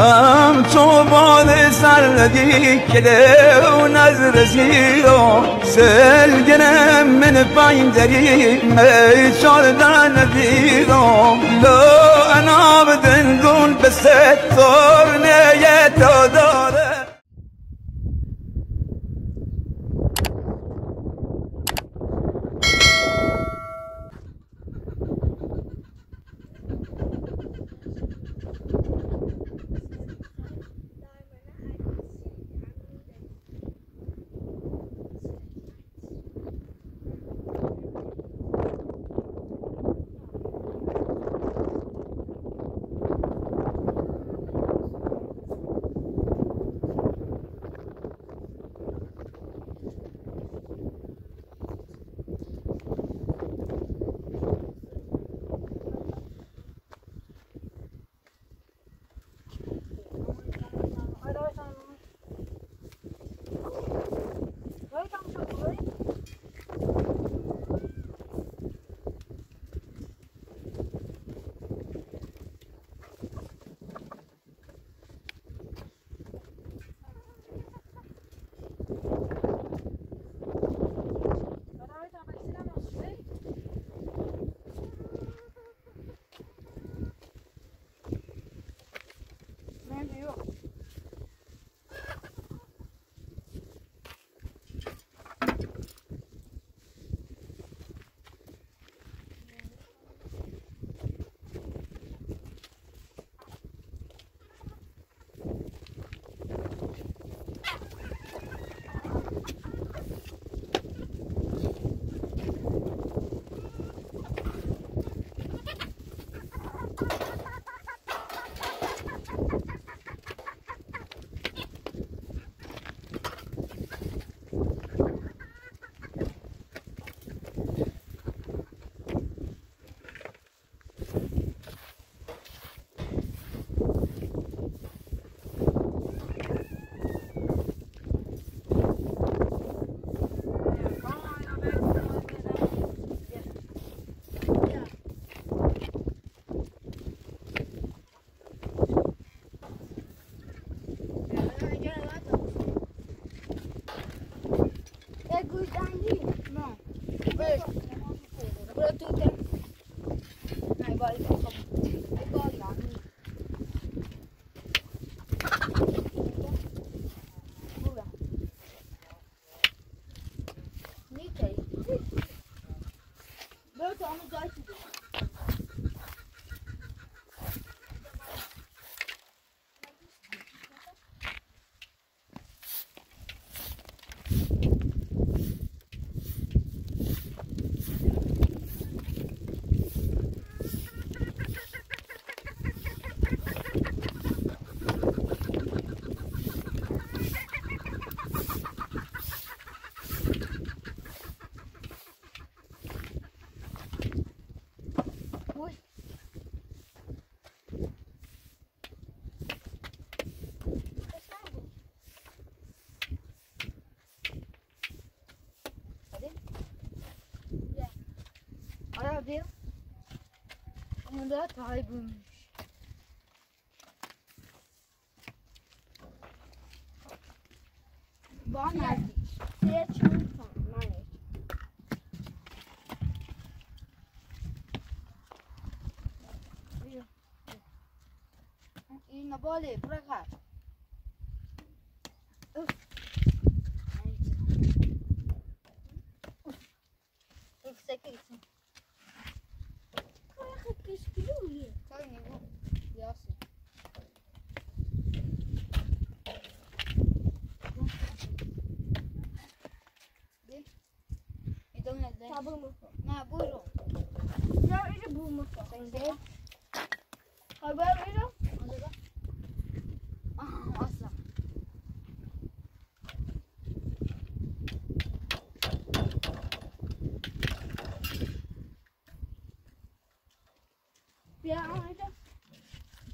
تو باد سردی کده و نظر زیرو سل گرم من پایین دری می چاردن ندیرو لو انا بدن دون بستور نیت داره bom Ama daha kaybolmuş. Bana nerede? Şuraya çanta. Pra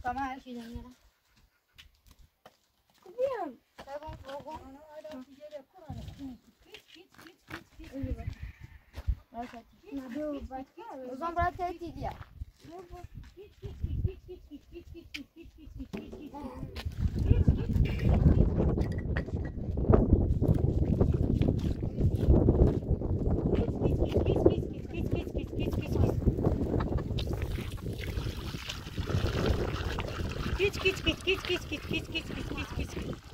Tamam her şeyden yana. Kubuyan. Tamam, logo. Öyle bak. Bırak hadi. Ne bu başka? git git git git git git. git.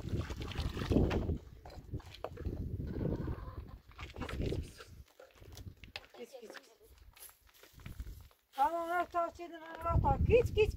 Tamam, tavsiyenin araba bak. Git git.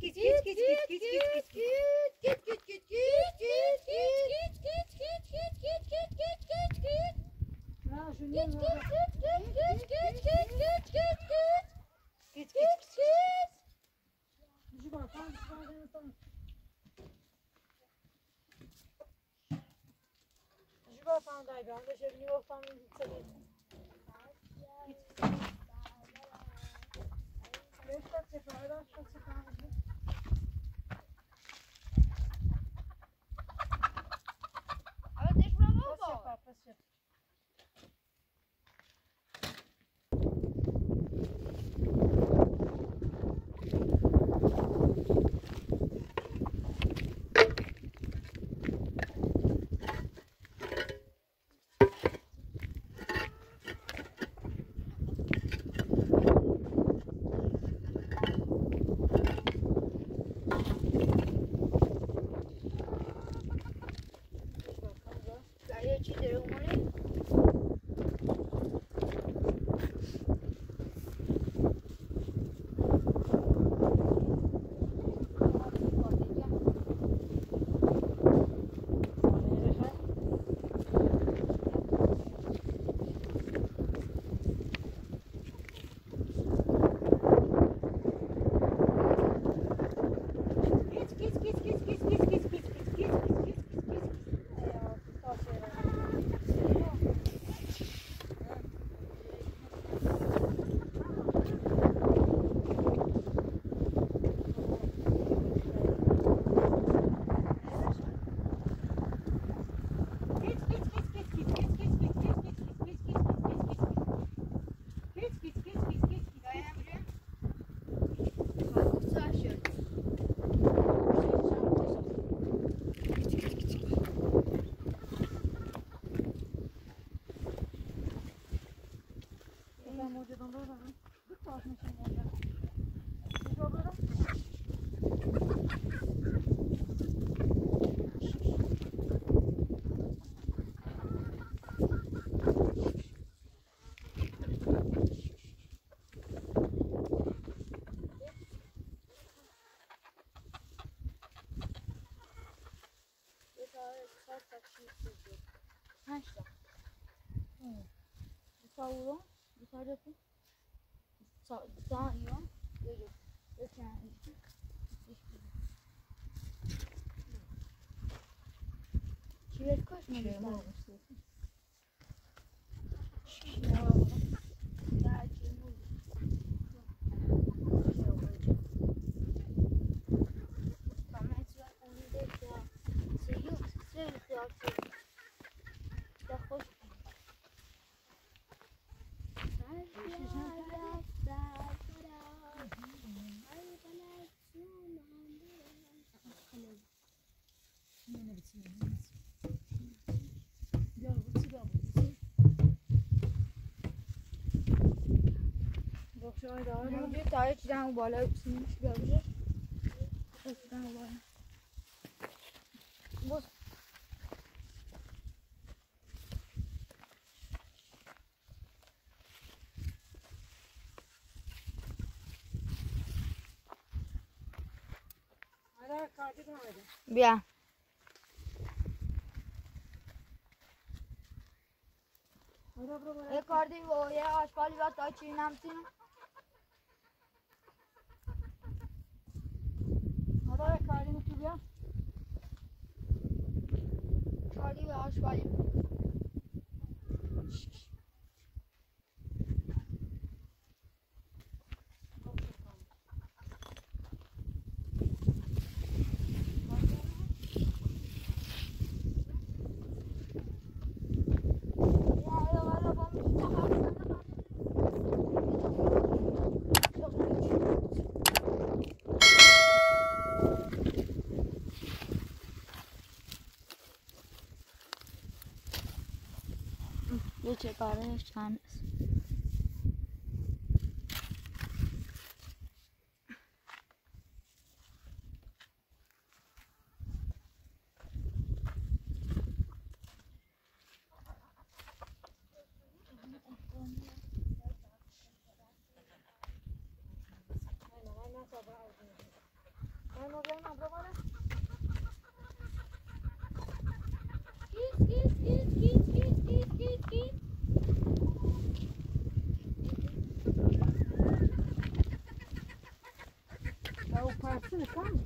Ben hocadan böyle ben dık basmışım orada. Biz orada Kaç dakika? Kaç dakika? Kaç dakika? Yukarı yapın. Sağ, daha iyi o. Yok yok. Koşmuyor mu? یه تایه رنگ بالا سیمش بیاوشه رنگ بالا بس بیا برو برو یه کار دیگه یه آشغالی بس آی like all those.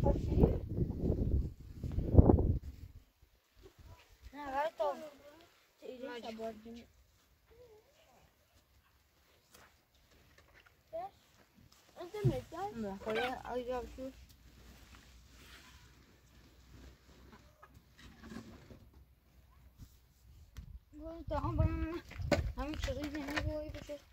Parçası kan parçayı. Ne var to? Idzie szabłodnie. انت مرتاح Dobra, cholera, a ja już. Bo to on bana hem çırıydı hem de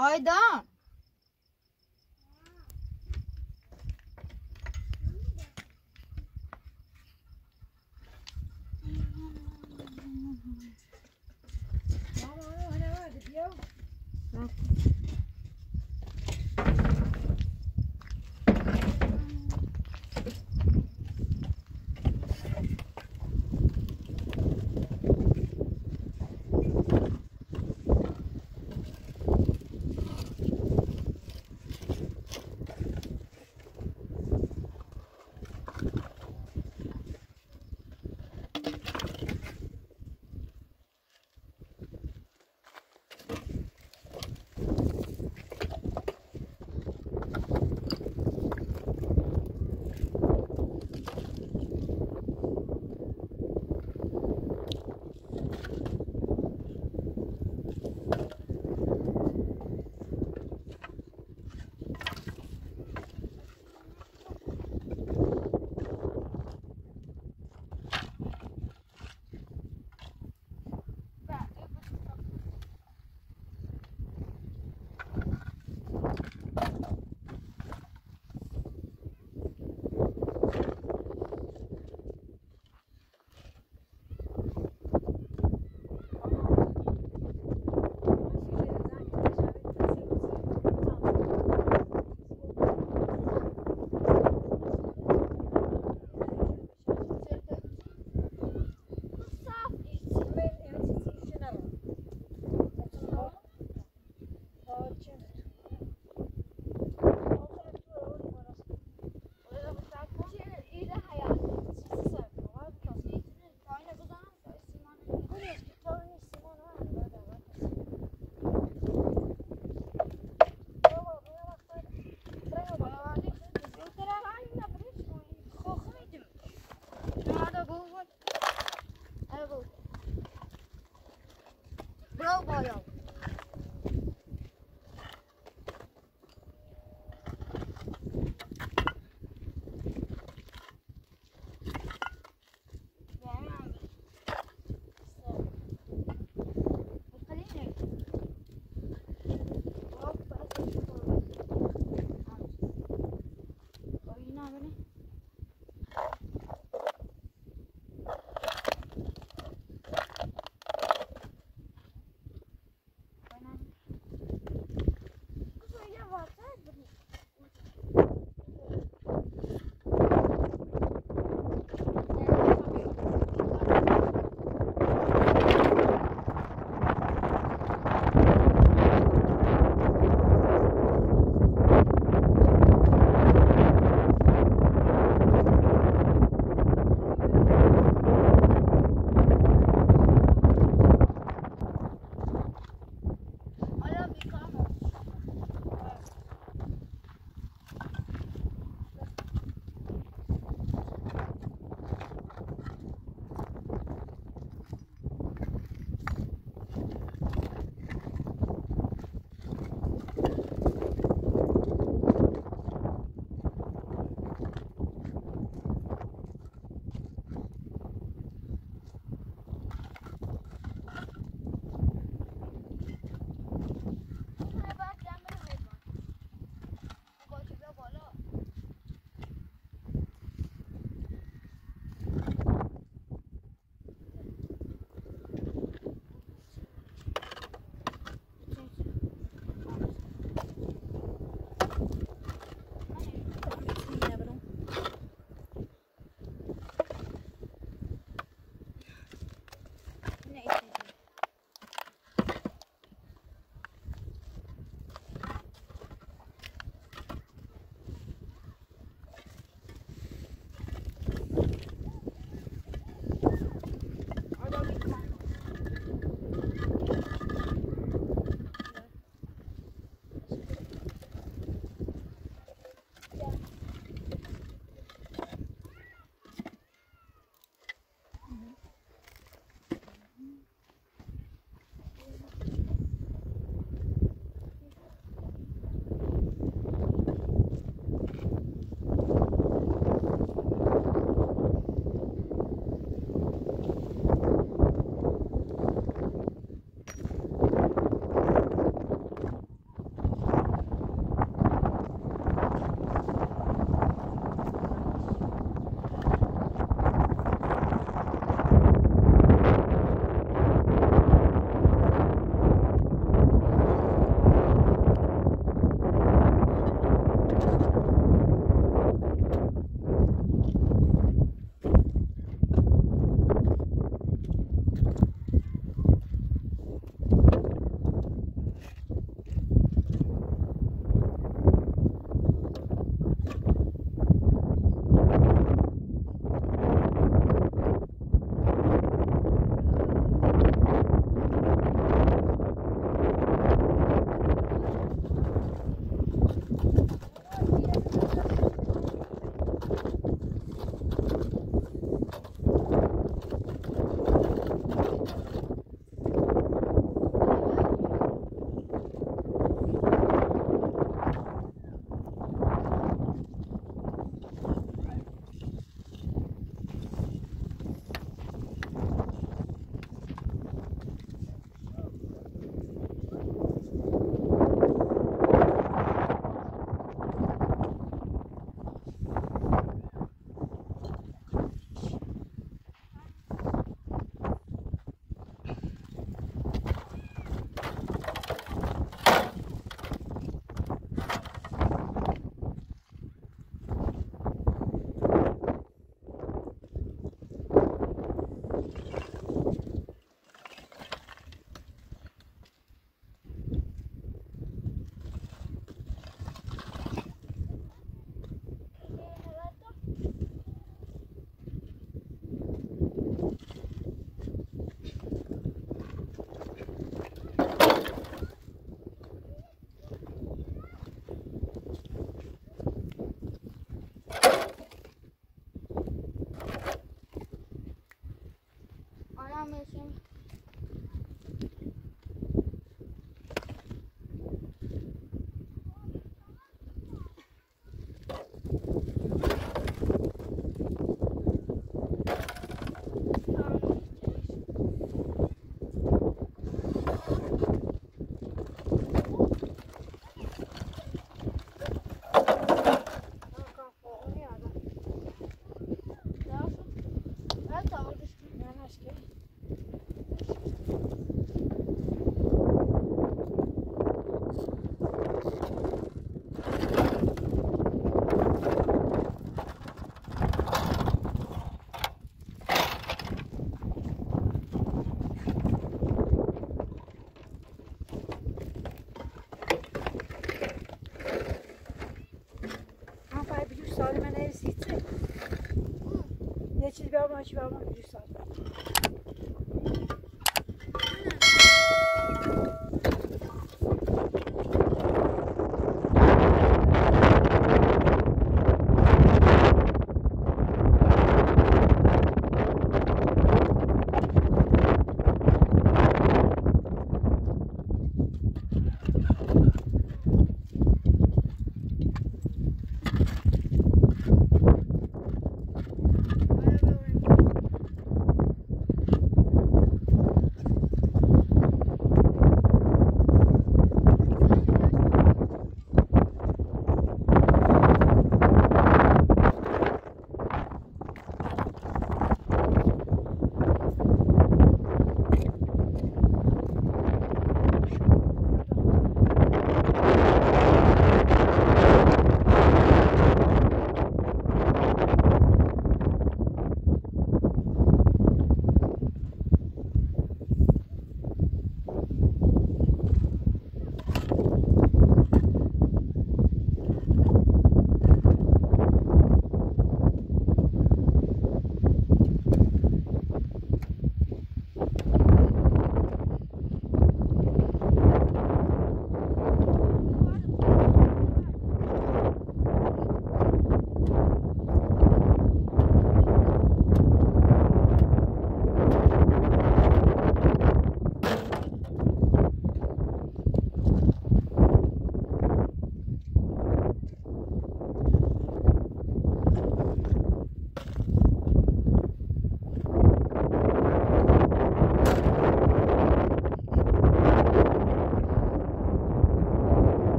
I don't.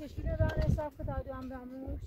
کشوری رو حساب که دادو هم به همون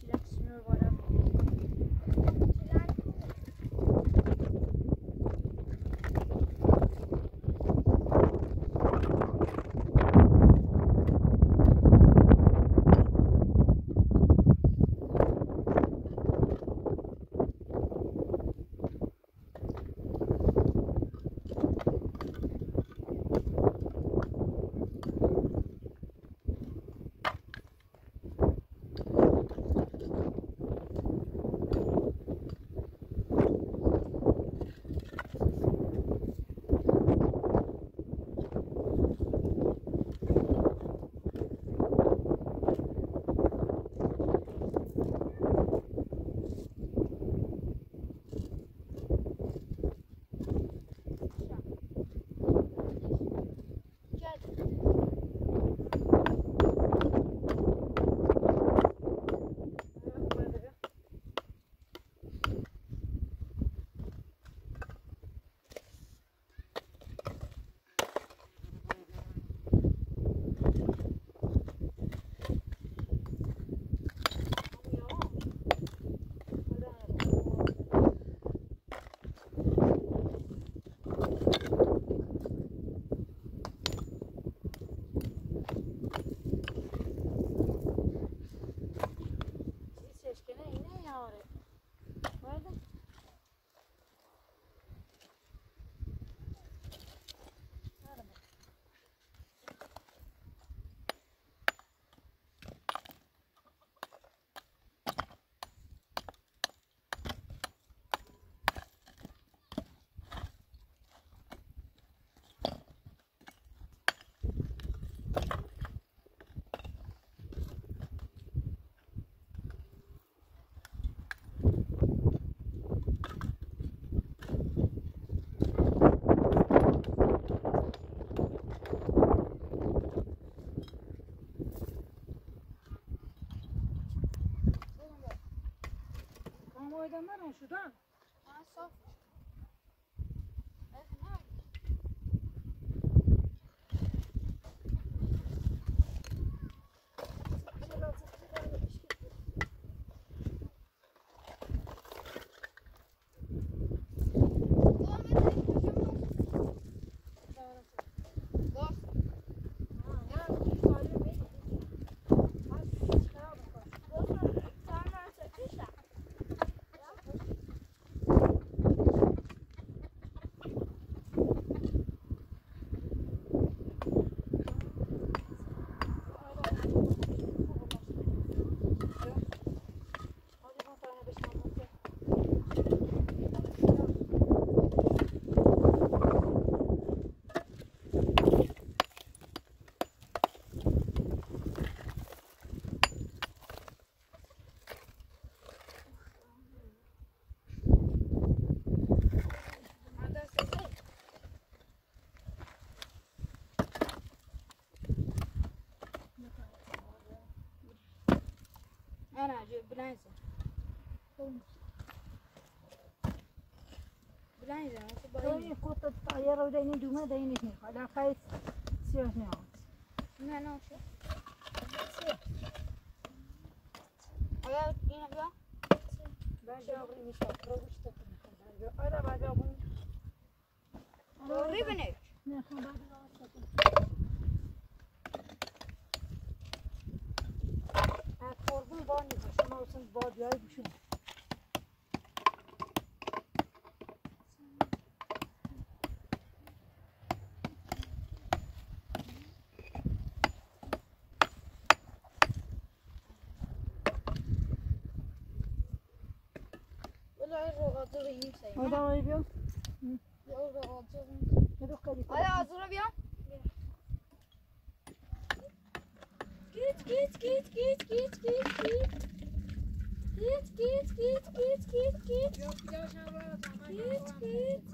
Çaydanlar mı şurada? Sana Blanza. Blanza, Daí conta de talher ou daí nem de uma, daí nem de Olha, faz seus não. Não, não, senhor. Olha, tinha viu? Ben cevabını misal kırılmış takım. Ara ben cevabını. Ribbon Ne kadar daha yaymışım. Oradan oraya bir yol. Hadi hazır bir yol. Git git git git git git git. kids, kids, kids, kids, kids, kids.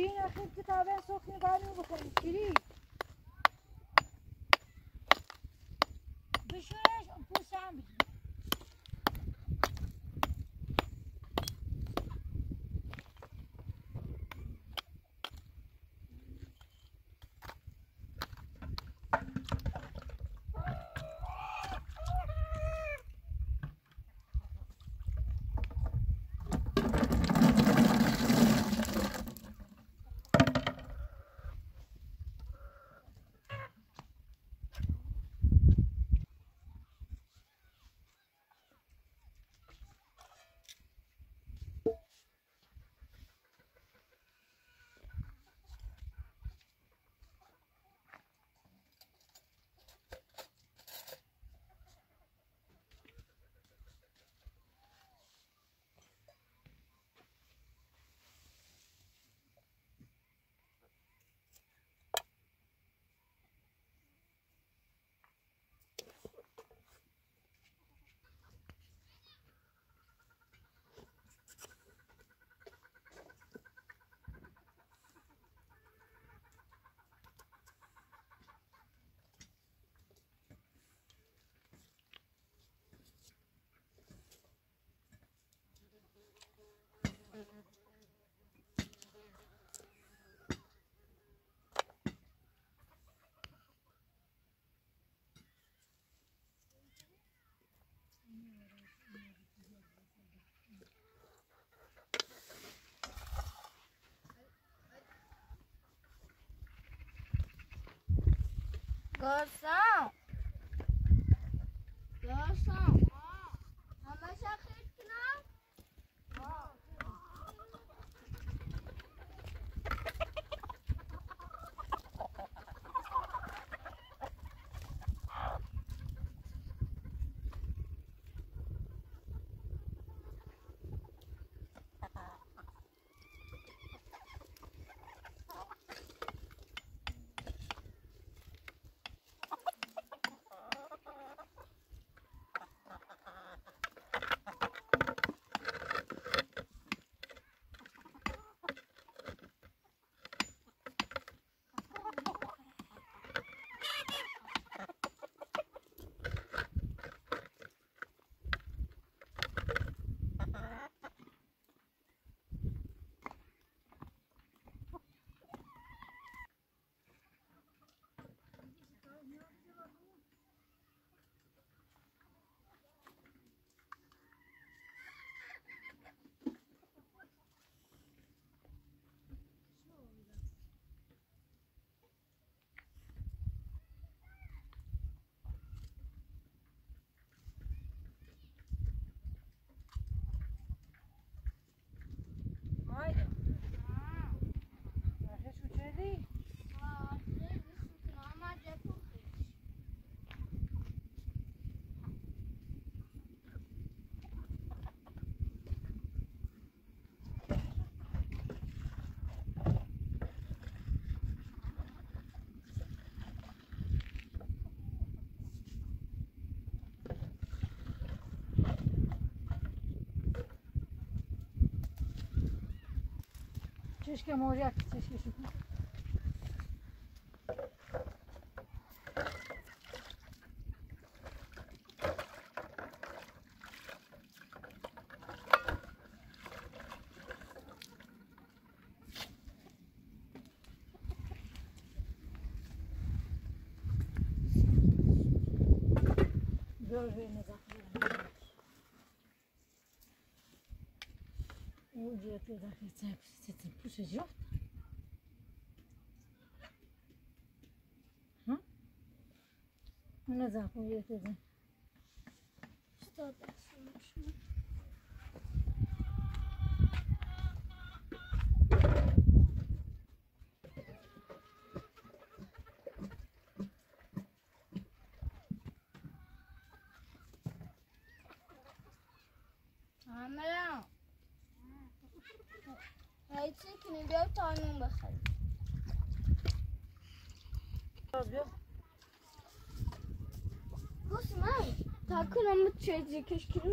چی نخید که تابه سخنی قانون بکنی Good, sir. Чешки моря, чешки шипы. Böyle 我那咋不睡觉？嗯？我那咋不睡觉？تا کنم چیزی کشکری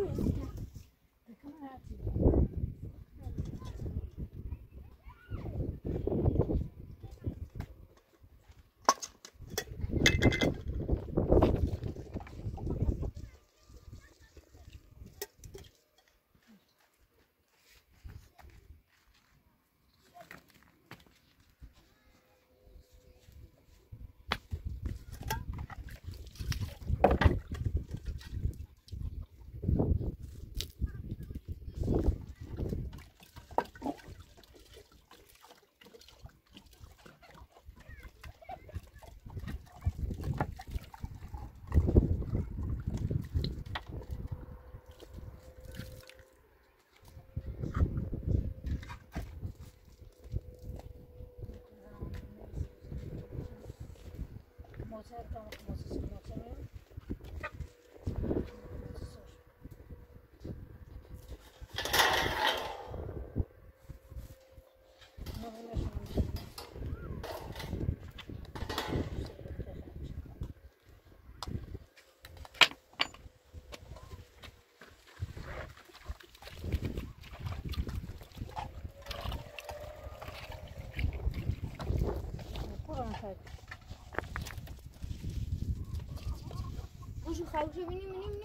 Kalkıyor benim benim mi?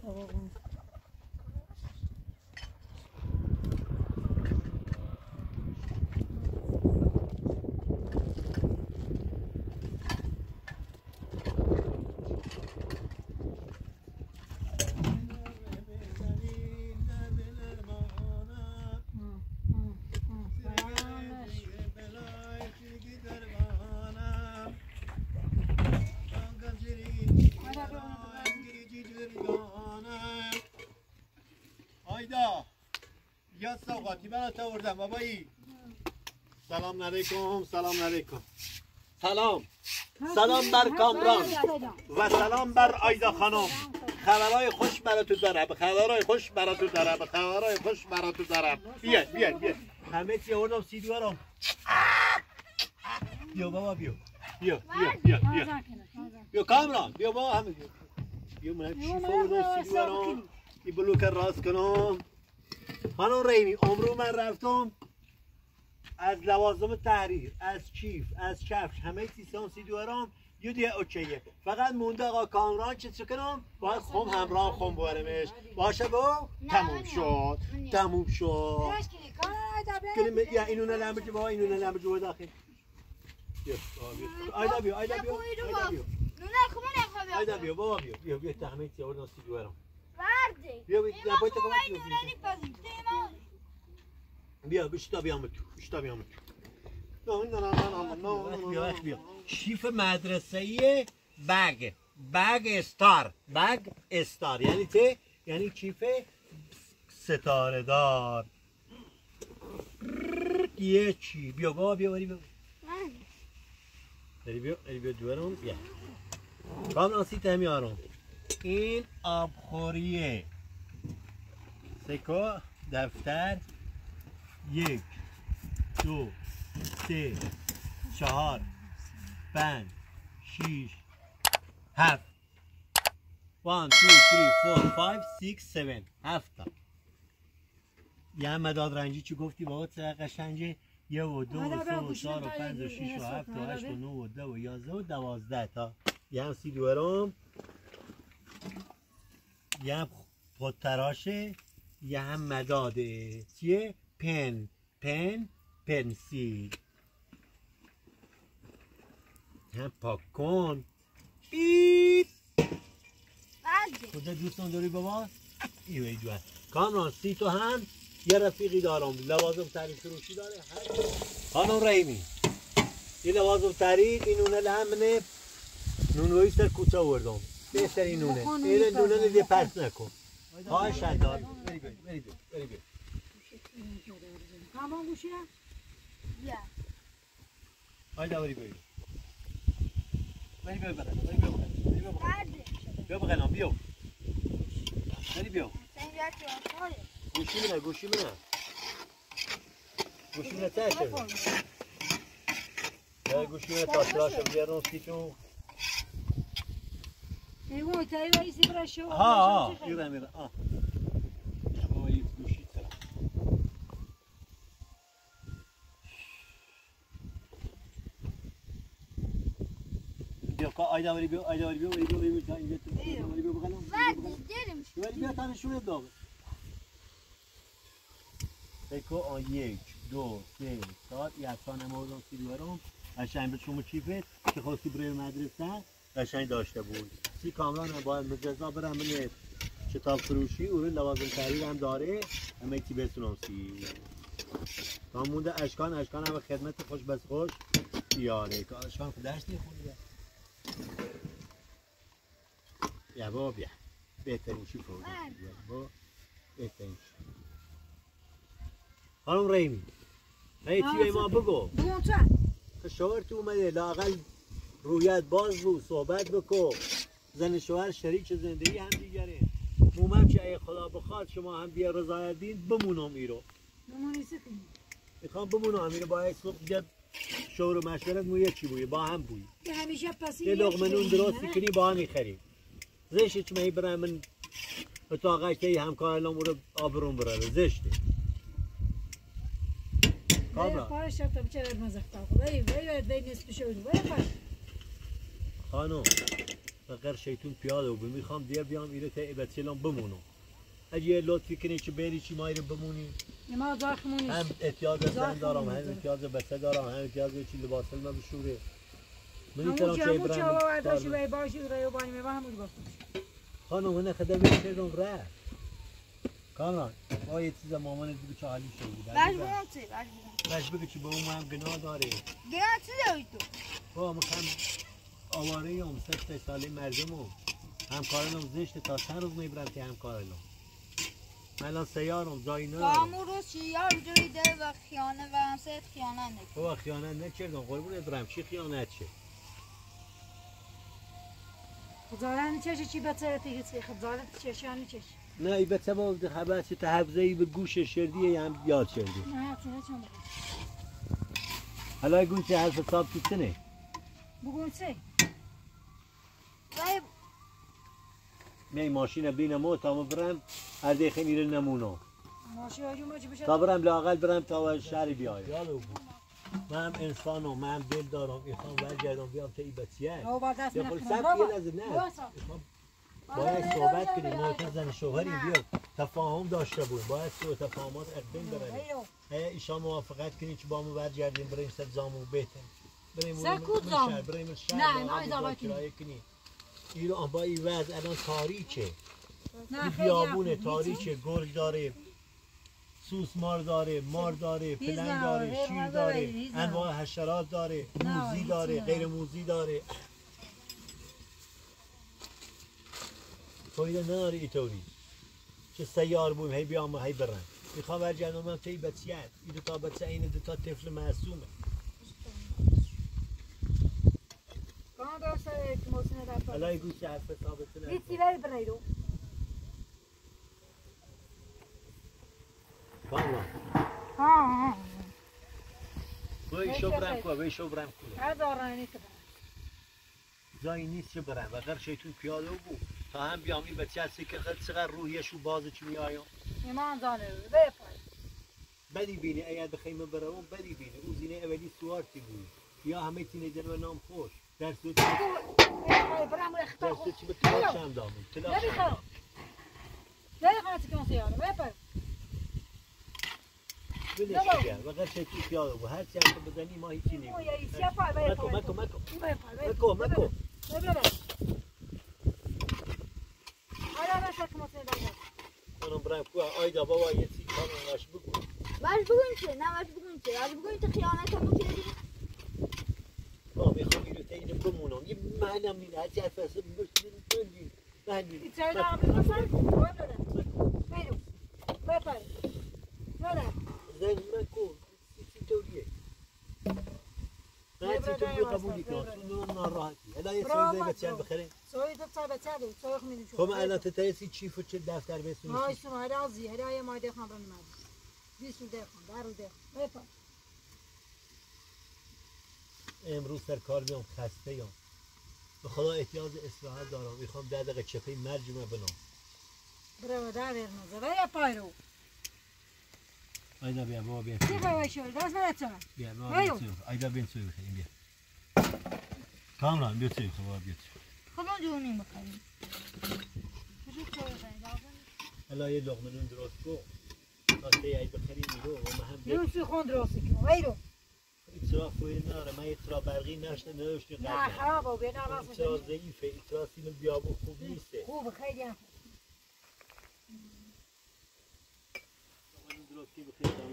Tamam. سوقاتی برات آوردم؟ بابایی. سلام علیکم سلام علیکم. سلام. سلام بر کامران. و سلام بر آیدا خانم. خبرهای خوش براتون دارم. خبرهای خوش براتون دارم. خبرهای خوش براتون دارم. بیا بیا بیا همه چی آوردم؟ سی دوارم بیا بابا بیا. بیا بیا بیا بیا. بیا کامران بیا بابا همه. بیا بیا من چی سی دوارم این بلوک راست کنم. خانم ریمی امرو من رفتم از لوازم تحریر از چیف از کفش همه سیستان سی دوارم یه دیگه اوکیه. فقط مونده آقا کامران چه چه کنم؟ باید خم همراه خم بارمش باشه با؟ تموم شد. تموم شد. کلمه یا اینو نه لمبه با اینو نه لمبه جو داخل. آیدا بیا. آیدا بیا آیدا بیا. آیدا بیا بابا بیا. بیا بیا تحمیل سی آوردن سی دوارم برده بیا بیا باید بیا دیما بیا تو بیشتا بیام تو نه نه نه نه بیا بیا شیف مدرسه بگ بگ استار بگ استار یعنی چه یعنی کیف ستاره دار یه چی بیا بابا بیا بری بیا بری بیا بری بیا دوارم بیا کاملا سی تمی آرام این آبخوریه. سکو دفتر. یک دو سه چهار پنج شیش هفت. وان تو تری فور فایو سیکس سیون هفت تا. یه مداد رنجی چی گفتی بابا؟ چه قشنگه. یه و دو و سه و چهار و پنج و شیش و هفت و هشت و نه و ده و یازده و دوازده تا. یه هم سی دوارم یه هم خودتراشه یه هم مداده چیه؟ پن. پن. پنسیل هم پاک کن. بیت برده کجا دوستان داری بابا؟ ایوه ای جوان کامران سی تو هم. یه رفیقی دارم. لوازم تری فروشی داره. هر خانم رحیمی این لوازم تری این نونه لحمنه نونوی سر کوچه وردم بهترین نونه. این نونه دیگه پرت نکن. آه شداد بری بری بری بری. بری بری گوشی هم بیا آی دوری بری بری بری بری بری بری بیا بغلام بیا بری بیا گوشی منه گوشی منه گوشی منه تاشم گوشی منه تاشم بیا نوستیتون tare vai se para show. ها ها میرم میرم آه وای گوشی ترم بیا کا آیدا ولی بیا آیدا ولی بیا ولی بیا ولی بیا ولی بیا ولی بیا بغلم برده دیرم ولی بیا تنشون داغ بکو آ یک دو سه چهار یکان موضوع سی دوارم قشنگ به شما چیفت که خواستی برای مدرسه قشنگ داشته بود. سی کامران باید مجزا برم من کتاب فروشی او رو لوازم تحریر هم داره. همه چی بسونم سی تا مونده اشکان اشکان هم خدمت خوش بس خوش. بیاره که اشکان خود درس نیخونده یا بابا بیا. بهترین چی فروشی بیا بابا. بهترین چی؟ خانم ریمی به ما بگو؟ Bu monta. شوهر تو اومده لاقل رویت باز بود صحبت بکن. زن شوهر شریک زندگی هم دیگره. مومم که اگه خدا بخواد شما هم بیا رضایت دین بمونم ایرو. می‌خوام بمونم. امیر باید صبح دیگه شور و مشورت مو یکی بوی؟ با هم بوی. همیشه پسی یه لقمه نون درست کنی با هم می‌خریم. زشته چه می برم من اتاقه که همکار الان رو آبرون براره زشته. کامران پارش شب تا بچه مزختا ولی ولی ولی ولی نصف شوری. ولی پارش خانم بقر شیطون پیاده و می‌خوام دیگه بیام ایره تا ایبتسیلان بمونم. اگه یه لطفی کنی که بری چی مایی رو بمونی؟ ما داخمونی هم احتیاج به زن دارم هم به بچه دارم هم احتیاج به چی لباس ما بشوره من همون می‌تونم که که همون چه برداشتی برم وی باشی و ریو بانی میبا همون گفت خانم هنه خدا بیشه کردم رفت. کامران آه یه چیز مامان دیگه چه حالی بگم چی برش بگم بش بگه چی به اون هم گناه داره. گرم چی داری تو؟ با آواره هم سه ساله مردم هم همکارانم زشته تا چند روز می‌برم که همکارانم من الان سیارم جایی ندارم کامو رو شیار جوری ده و خیانه و همسایت خیانه نکن بابا خیانت نکردم. قربونت برم. چی خیانت شه خزارن چش چی بچه تیگه چی خزارن چشانی چش نه ای به سبب خبر چه؟ تحفظه ای به گوش شردی هم یاد شردی. نه چه چون حالا گوش حرف حساب تو تنه بگون چه ولی می ماشین بین مو تا ما برم هر دیگه میره نمونو. تا برم لاقل برم تا شهر بیایم. من هم انسانم من هم دل دارم می‌خوام برگردم بیام تا ای بچیه من خود کنم سب بابا یه لحظه نه. باید صحبت کنیم. ما که زن شوهریم بیا تفاهم داشته بود باید سوء تفاهمات ایو. اگه ایشان موافقت کنید که با ما برگردیم بریم سر زامو بهتر شهر نه، کنیم. کرایه کنیم ایران با این وضع الان تاریکه. نه این بیابونه. تاریکه گرگ داره سوسمار داره مار داره پلنگ نه، داره شیر داره نه. انواع حشرات داره نه، موزی داره نه. غیر موزی داره. فایده نداره اینطوری چه سیار بویم هی بیام هی برن. می‌خوام برگردم من تی بچیت. این دو تا بچه این دو تا طفل معصومه. موسم در پا. الان گوش حرف ثابت هیچ نه ولی بریدو کامران ها ها وی شو برم کو وی شو برم کو هر دارانی که جایی نیست که برم. و غیر شیطون پیاده بود تا هم بیام این بچه هستی که خد چقدر روحیشو بازه چی میایم ایمان دانه بپای بدی بینی اگر بخیم برام بدی بینی او زینه اولی سوارتی بود؟ یا همه تینه دل و نام خوش. در اختار صورت چی؟ به تلاش هم دامون تلاش هم نمی‌خوام نمی‌خوام تکان سیاره بپای بلش بگیر و غیر شیطون پیاده بود. هر چی هم بزنی ما هیچی نیم مکو مکو مکو مکو مکو خانم برم کو آیدا بابا یه چیز کامون باش بگو برش بگوین چه؟ نه برش بگوین چه؟ برش بگوین تو خیانت همو کردی ما تا اینو بمونم یه معنم نیست هر چی حرف هست بندیم بندیم چرا دارم بپسن باید دادم بیرو بپای دادم زن مکو چی چی تو بیا قبولی کن. تو ناراحتی. الان یه چیزی بچه برافو. بخره سوی تو تا بچه دو سوی خمیدیم شو خب الان تو تایسی چیف و چه دفتر بسونی های شما هر آزی هر آیه مایده رو نمید بیسو دخان درو بپای امروز سر کار بیام خسته یم به خدا احتیاج استراحت دارم. می‌خوام ده دقیقه چپه مرجمه بنام برو در ورنزه و پای رو. آیدا بیا بابا بیا. چی بای شو؟ دست من اتون بیا بابا. بیا آیدا بیا سوی بخریم بیا. کامران بیا سوی بابا بیا خب اون جونی بخریم الان یه لقمه نون درست کن. تا تی ای بخریم میرو و هم بیا. یون سوی خون درستی کن. وی رو. اطراف فوی ناره من اطراف برقی نشته نداشتی نه قبل خراب و بینا راست اطراف ضعیفه اطراف سیم بیابون خوب نیسته خوب خیلی هم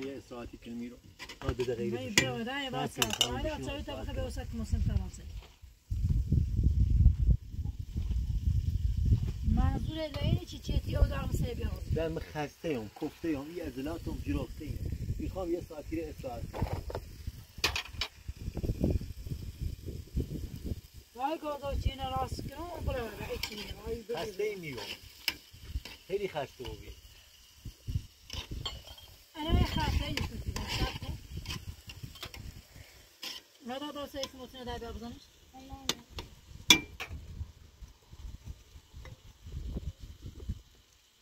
یه ساعتی که میرو آه وی بشیم. برو در ساعت واسه آره سوی تا بخه. به وسط موسم تمام سه منظور الهی چی چیتی او دارم سه بیا در من خسته هم کفته یه ازلات هم جرفته هم می‌خوام یه ساعتی رو استراحت کنم گازا چینه راست کنم خسته ای میگم خیلی خسته بودی انا خسته ای کن ردا دو سه اسم در بیا بزنش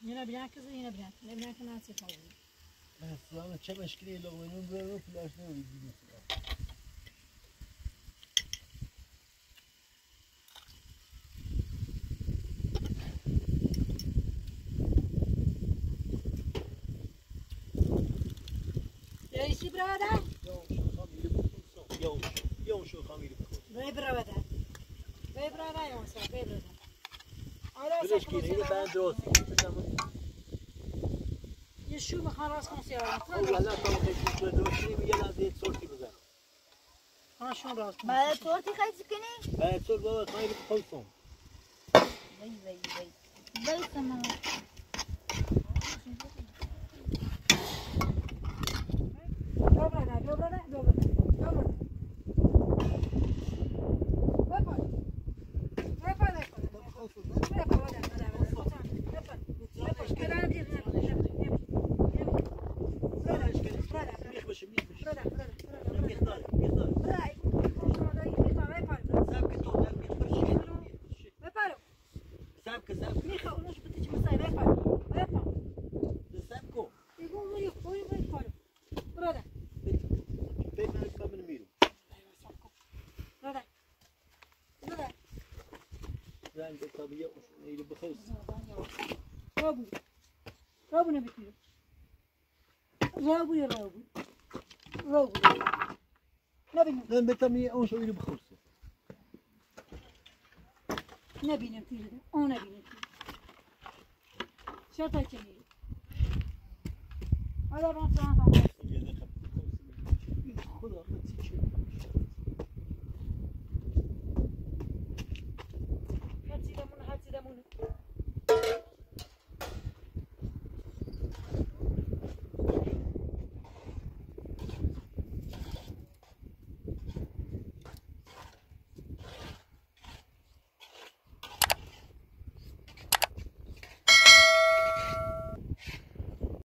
یه نبیان کسی یه نبیان نبیان که نسی خوابید اصلا چه مشکلی لغمینون برو فلاش نمیدی Reisi Vej brada jon sa, vej brada. آره بلش کنه اینو بند راست یه شو می‌خوان راست کن سیارم او والا تا خیلی تو درست میگن از یه سورتی بزن ها شون راست کن بعد تورتی خیلی کنی؟ بعد سور بابا خیلی خلصم وی وی وی وی سما بیا برادر بیا برادر بیا برادر بیا برادر بپر بپر بپر بپر میخ بشه میخ بشه میخ داره میخ داره سبک تو در میخ بشه سبک سبک سبک کن ببین من من میرم رنگ طبیعی اون ایرو بخوز رابو رابو نمی‌تونی رابو یا رابو رابو نبینم من بتم اون شو ایرو بخوز نبینم توی اون نبینم توی شرط چه میری حالا با تو هم